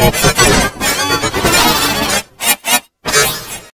Thank you.